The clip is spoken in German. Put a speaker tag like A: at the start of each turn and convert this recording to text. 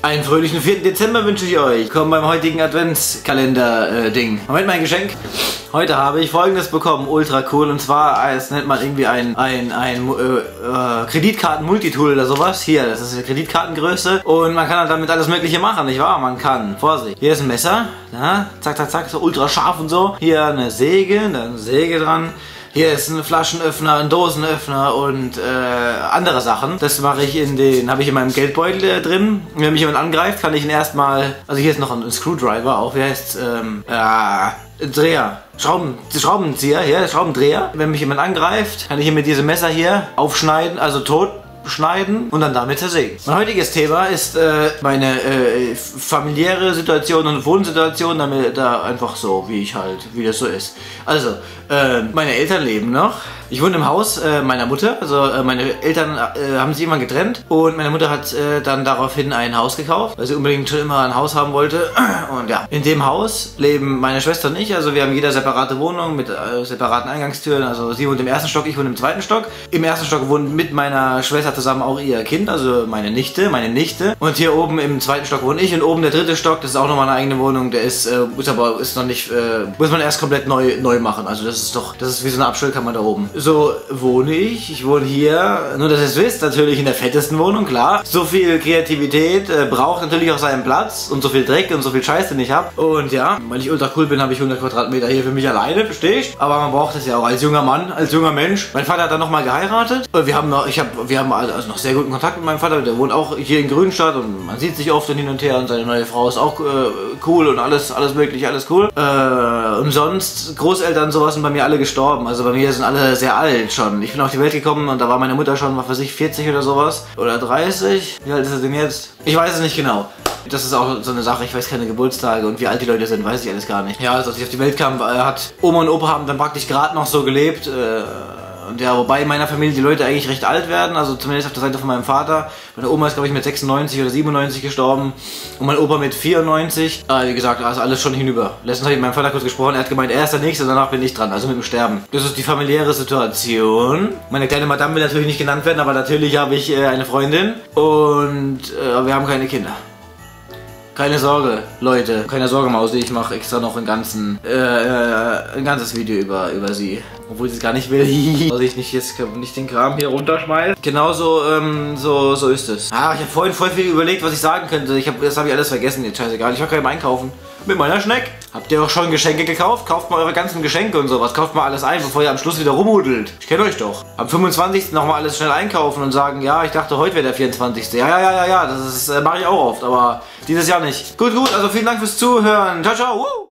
A: Einen fröhlichen 4. Dezember wünsche ich euch. Kommen beim heutigen Adventskalender-Ding. Moment, mein Geschenk. Heute habe ich folgendes bekommen, ultra cool. Und zwar, es nennt man irgendwie ein, ein, ein äh, äh, Kreditkarten-Multitool oder sowas. Hier, das ist eine Kreditkartengröße. Und man kann damit alles Mögliche machen, nicht wahr? Man kann, Vorsicht. Hier ist ein Messer. Ja, zack, zack, zack, so ultra scharf und so. Hier eine Säge, da eine Säge dran. Hier ist ein Flaschenöffner, ein Dosenöffner und äh, andere Sachen. Das mache ich in den, habe ich in meinem Geldbeutel äh, drin. Wenn mich jemand angreift, kann ich ihn erstmal, also hier ist noch ein, ein Screwdriver auch, wie heißt ähm, äh, Dreher. Schrauben, Schraubenzieher, hier, Schraubendreher. Wenn mich jemand angreift, kann ich hier mit diesem Messer hier aufschneiden, also tot schneiden und dann damit zersägen. Mein heutiges Thema ist äh, meine äh, familiäre Situation und Wohnsituation, damit da einfach so, wie ich halt, wie das so ist. Also, äh, meine Eltern leben noch. Ich wohne im Haus äh, meiner Mutter, also äh, meine Eltern äh, haben sich irgendwann getrennt und meine Mutter hat dann daraufhin ein Haus gekauft, weil sie unbedingt schon immer ein Haus haben wollte. Und ja, in dem Haus leben meine Schwester und ich, also wir haben jeder separate Wohnung mit separaten Eingangstüren, also sie wohnt im ersten Stock, ich wohne im zweiten Stock. Im ersten Stock wohnt mit meiner Schwester zusammen auch ihr Kind, also meine Nichte, meine Nichte. Und hier oben im zweiten Stock wohne ich und oben der dritte Stock, das ist auch nochmal eine eigene Wohnung, der ist, äh, ist aber ist noch nicht, äh, muss man erst komplett neu, neu machen, also das ist doch, das ist wie so eine Abstellkammer da oben so wohne ich. Ich wohne hier, nur dass ihr es wisst, natürlich in der fettesten Wohnung, klar. So viel Kreativität äh, braucht natürlich auch seinen Platz und so viel Dreck und so viel Scheiß, den ich habe. Und ja, weil ich ultra cool bin, habe ich 100 Quadratmeter hier für mich alleine, verstehe ich. Aber man braucht es ja auch als junger Mann, als junger Mensch. Mein Vater hat dann nochmal geheiratet. Wir haben noch, ich habe, wir haben also noch sehr guten Kontakt mit meinem Vater. Der wohnt auch hier in Grünstadt und man sieht sich oft und hin und her und seine neue Frau ist auch äh, cool und alles, alles möglich, alles cool. Äh, und sonst, Großeltern sowas sind bei mir alle gestorben. Also bei mir sind alle sehr alt schon. Ich bin auf die Welt gekommen und da war meine Mutter schon, was weiß ich, 40 oder sowas. Oder 30. Wie alt ist sie denn jetzt? Ich weiß es nicht genau. Das ist auch so eine Sache, ich weiß keine Geburtstage und wie alt die Leute sind, weiß ich alles gar nicht. Ja, also als ich auf die Welt kam, hat Oma und Opa haben dann praktisch gerade noch so gelebt. Äh, ja, wobei in meiner Familie die Leute eigentlich recht alt werden, also zumindest auf der Seite von meinem Vater. Meine Oma ist, glaube ich, mit 96 oder 97 gestorben und mein Opa mit 94. Ah, wie gesagt, also alles schon hinüber. Letztens habe ich mit meinem Vater kurz gesprochen, er hat gemeint, er ist der Nächste, danach bin ich dran, also mit dem Sterben. Das ist die familiäre Situation. Meine kleine Madame will natürlich nicht genannt werden, aber natürlich habe ich äh, eine Freundin und äh, wir haben keine Kinder. Keine Sorge, Leute. Keine Sorge, Mausi. Ich mache extra noch einen ganzen, äh, äh, ein ganzes Video über, über sie. Obwohl sie es gar nicht will. Dass ich nicht jetzt nicht den Kram hier runterschmeiße. Genauso, ähm, so, so ist es. Ah, ich habe vorhin voll viel überlegt, was ich sagen könnte. Ich hab, das habe ich alles vergessen. Jetzt scheißegal. Ich war gerade einkaufen. Mit meiner Schneck. Habt ihr auch schon Geschenke gekauft? Kauft mal eure ganzen Geschenke und sowas. Kauft mal alles ein, bevor ihr am Schluss wieder rumhudelt. Ich kenne euch doch. Am 25. nochmal alles schnell einkaufen und sagen, ja, ich dachte, heute wäre der 24. Ja, ja, ja, ja, ja. Das, äh, mache ich auch oft. Aber dieses Jahr nicht. Gut, gut. Also vielen Dank fürs Zuhören. Ciao, ciao. Woo!